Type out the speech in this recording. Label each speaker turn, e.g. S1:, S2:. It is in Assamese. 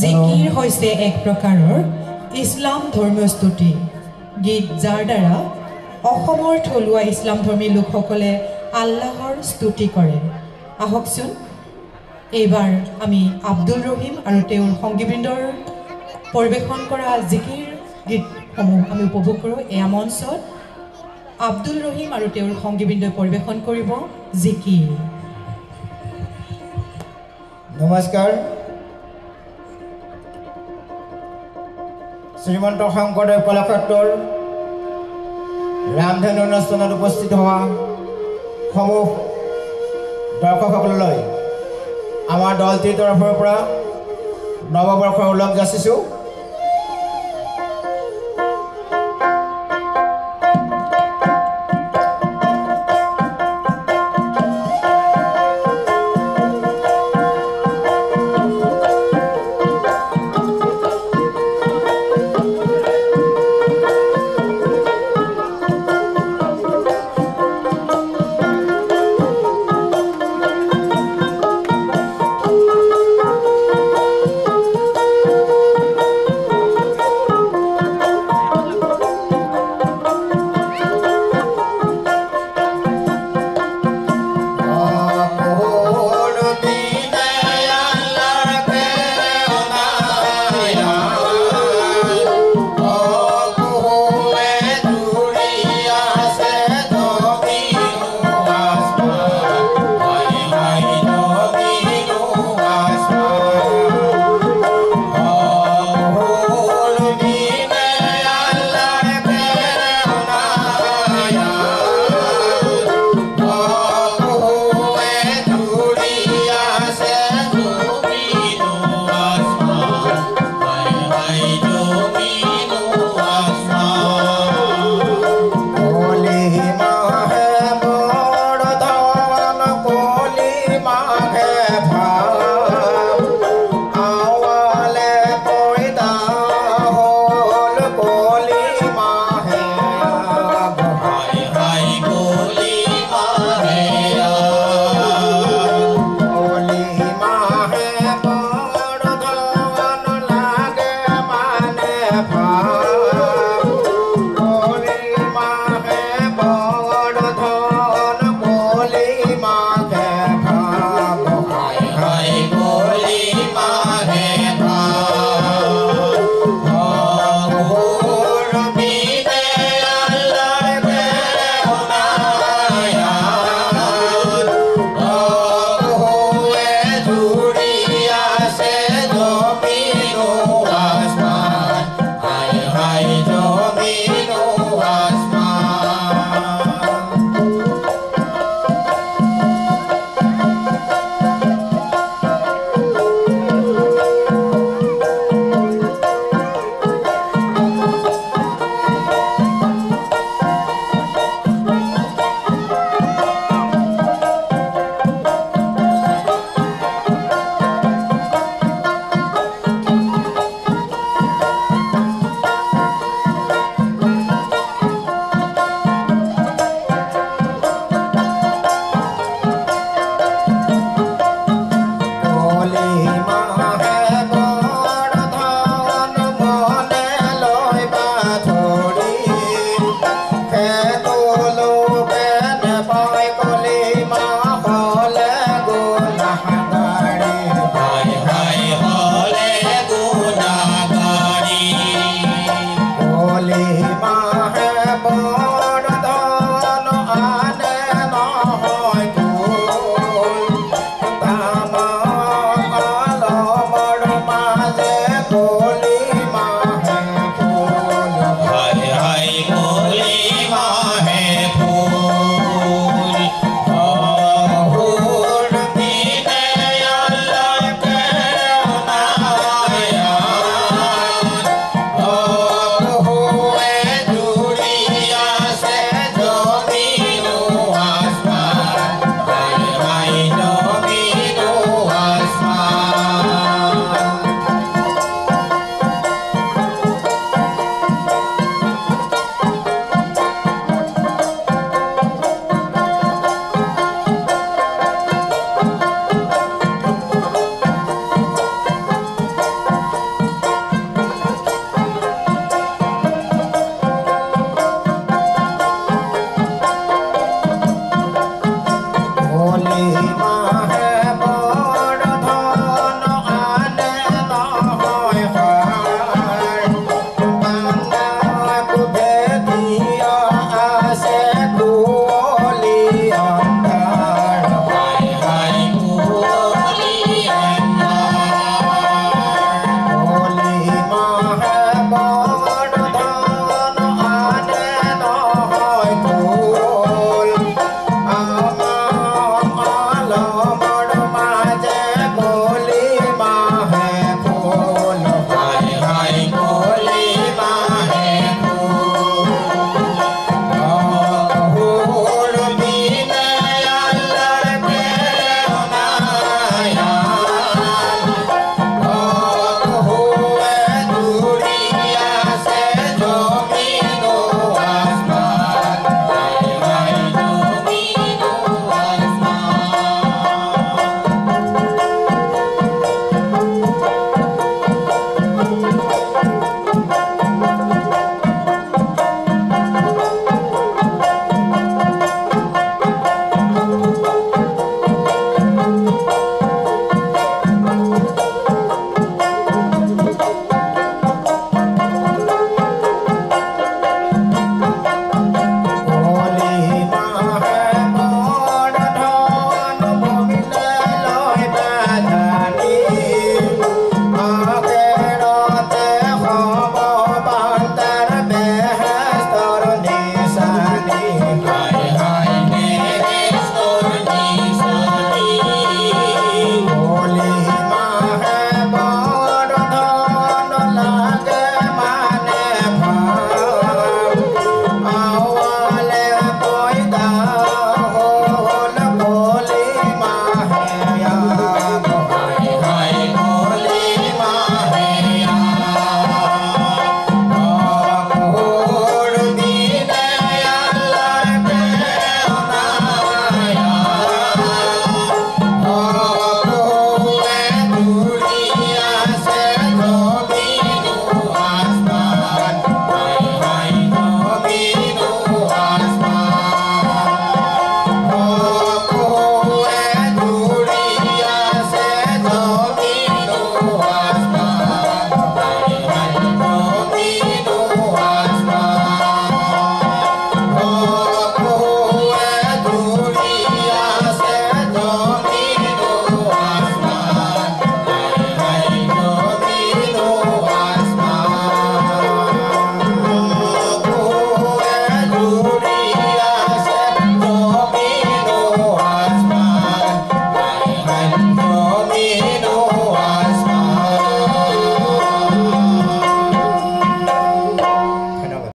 S1: জিকিৰ হৈছে এক প্ৰকাৰৰ ইছলাম ধৰ্মীয় স্তুতি। গীত যাৰ দ্বাৰা অসমৰ থলুৱা ইছলাম ধৰ্মী লোকসকলে আল্লাহৰ স্তুতি কৰে। আহকচোন এইবাৰ আমি আব্দুল ৰহিম আৰু তেওঁৰ সংগীবৃন্দৰ পৰিৱেশন কৰা জিকিৰ গীতসমূহ আমি উপভোগ কৰোঁ। এয়া মঞ্চত আব্দুল ৰহিম আৰু তেওঁৰ সংগীবৃন্দই পৰিৱেশন কৰিব। জিকিৰ।
S2: নমস্কাৰ। শ্ৰীমন্ত শংকৰদেৱ কলাক্ষেত্ৰৰ ৰামধেনু অনুষ্ঠানত উপস্থিত হোৱা সমূহ দৰ্শকসকললৈ আমাৰ দলটিৰ তৰফৰ পৰা নৱবৰ্ষৰ ওলগ যাচিছোঁ।